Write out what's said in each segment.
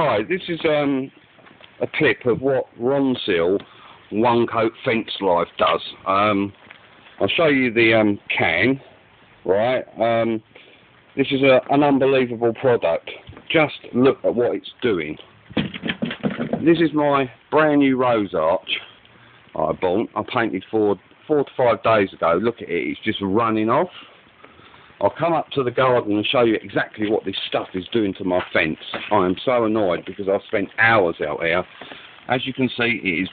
Hi, this is um, a clip of what Ronseal One Coat Fence Life does. Um, I'll show you the um, can, right? Um, this is a, an unbelievable product. Just look at what it's doing. This is my brand new rose arch I bought. I painted four, four to five days ago. Look at it, it's just running off. I'll come up to the garden and show you exactly what this stuff is doing to my fence. I am so annoyed because I've spent hours out here. As you can see, it is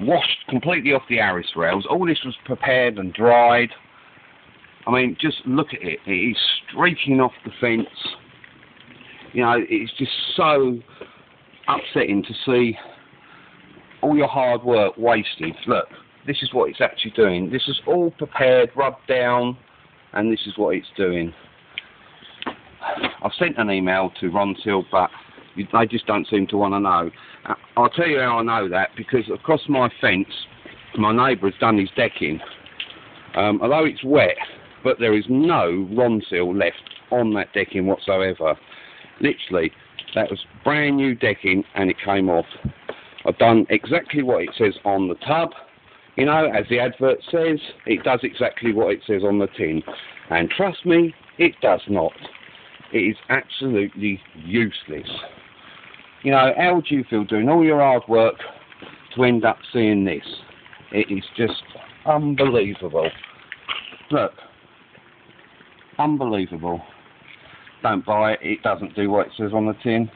washed completely off the Arris rails. All this was prepared and dried. I mean, just look at it. It is streaking off the fence. You know, it's just so upsetting to see all your hard work wasted. Look, this is what it's actually doing. This is all prepared, rubbed down, and this is what it's doing. I've sent an email to Ronseal, but they just don't seem to want to know. Uh, I'll tell you how I know that, because across my fence, my neighbour has done his decking. Um, although it's wet, but there is no Ron Ronseal left on that decking whatsoever. Literally, that was brand new decking and it came off. I've done exactly what it says on the tub. You know, as the advert says, it does exactly what it says on the tin. And trust me, it does not. It is absolutely useless. You know, how would you feel doing all your hard work to end up seeing this? It is just unbelievable. Look. Unbelievable. Don't buy it, it doesn't do what it says on the tin.